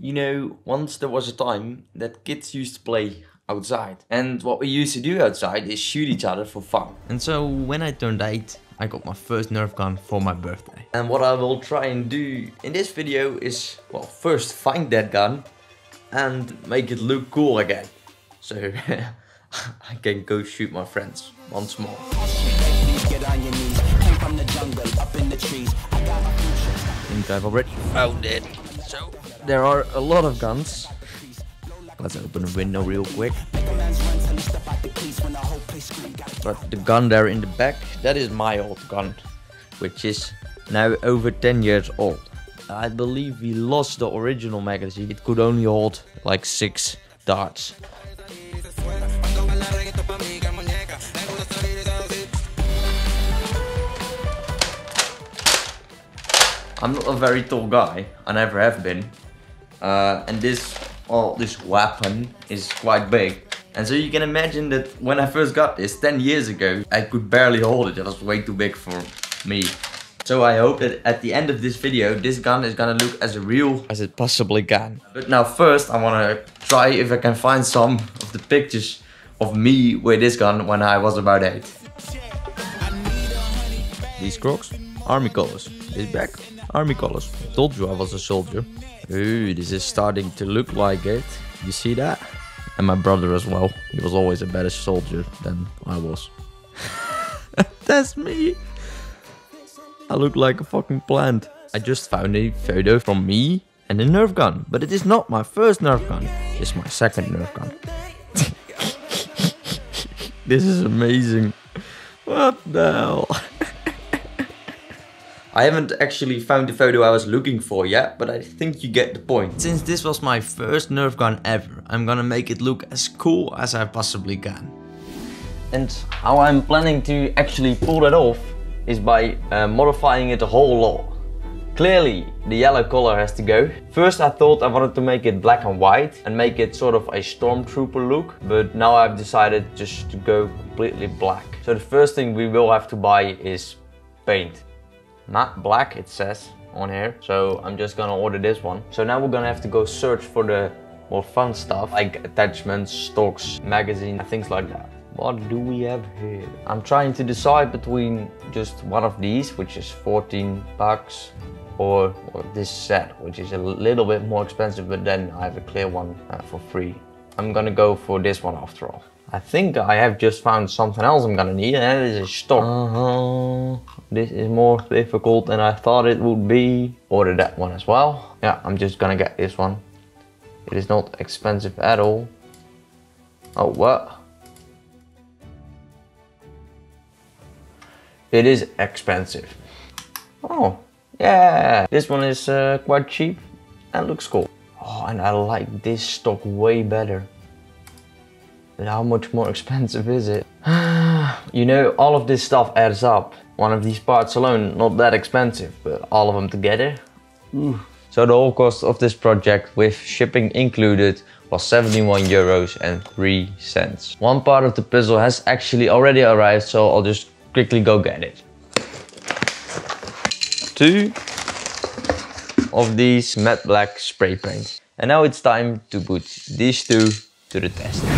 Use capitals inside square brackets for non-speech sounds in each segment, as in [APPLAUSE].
You know, once there was a time that kids used to play outside. And what we used to do outside is shoot each other for fun. And so when I turned 8, I got my first Nerf gun for my birthday. And what I will try and do in this video is, well, first find that gun and make it look cool again. So [LAUGHS] I can go shoot my friends once more. I think I've already found it. So there are a lot of guns. Let's open a window real quick. But the gun there in the back, that is my old gun, which is now over 10 years old. I believe we lost the original magazine. It could only hold like 6 darts. I'm not a very tall guy, I never have been. Uh, and this, well, this weapon is quite big. And so you can imagine that when I first got this 10 years ago, I could barely hold it. It was way too big for me. So I hope that at the end of this video, this gun is gonna look as real as it possibly can. But now first, I wanna try if I can find some of the pictures of me with this gun when I was about 8. These crocs, army colors. This back, army colors. I told you I was a soldier. Ooh, this is starting to look like it. You see that? And my brother as well. He was always a better soldier than I was. [LAUGHS] That's me. I look like a fucking plant. I just found a photo from me and a Nerf gun. But it is not my first Nerf gun. It's my second Nerf gun. [LAUGHS] this is amazing. What the hell? I haven't actually found the photo I was looking for yet, but I think you get the point. Since this was my first Nerf gun ever, I'm gonna make it look as cool as I possibly can. And how I'm planning to actually pull that off is by uh, modifying it a whole lot. Clearly, the yellow color has to go. First I thought I wanted to make it black and white and make it sort of a stormtrooper look, but now I've decided just to go completely black. So the first thing we will have to buy is paint matte black it says on here. So I'm just gonna order this one. So now we're gonna have to go search for the more fun stuff like attachments stocks magazine things like that. What do we have here? I'm trying to decide between just one of these which is 14 bucks or, or this set which is a little bit more expensive but then I have a clear one uh, for free. I'm gonna go for this one after all. I think I have just found something else I'm gonna need and that is a stock. Uh -huh. This is more difficult than I thought it would be. Order that one as well. Yeah, I'm just gonna get this one. It is not expensive at all. Oh, what? It is expensive. Oh, yeah. This one is uh, quite cheap and looks cool. Oh, and I like this stock way better. But how much more [LAUGHS] expensive is it? [SIGHS] you know, all of this stuff adds up. One of these parts alone, not that expensive, but all of them together. Ooh. So the whole cost of this project with shipping included was 71 euros and 3 cents. One part of the puzzle has actually already arrived, so I'll just quickly go get it. Two of these matte black spray paint. And now it's time to put these two to the test.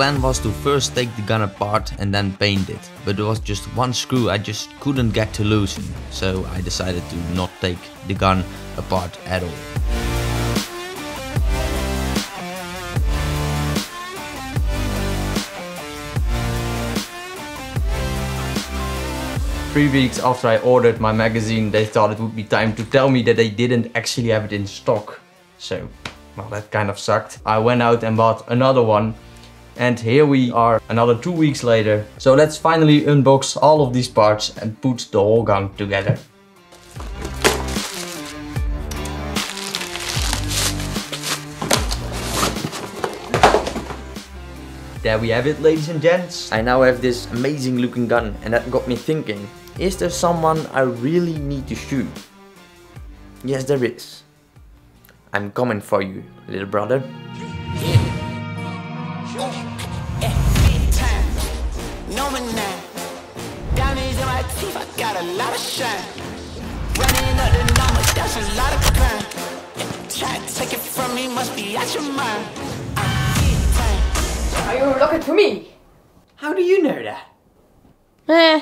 Plan was to first take the gun apart and then paint it, but there was just one screw I just couldn't get to loosen, so I decided to not take the gun apart at all. Three weeks after I ordered my magazine, they thought it would be time to tell me that they didn't actually have it in stock. So, well, that kind of sucked. I went out and bought another one and here we are another two weeks later. So let's finally unbox all of these parts and put the whole gun together. There we have it ladies and gents. I now have this amazing looking gun and that got me thinking. Is there someone I really need to shoot? Yes there is. I'm coming for you, little brother. A lot of shine. Running up the numbers, that's a lot of crime. Try to me. Are you looking for me? How do you know that? Eh,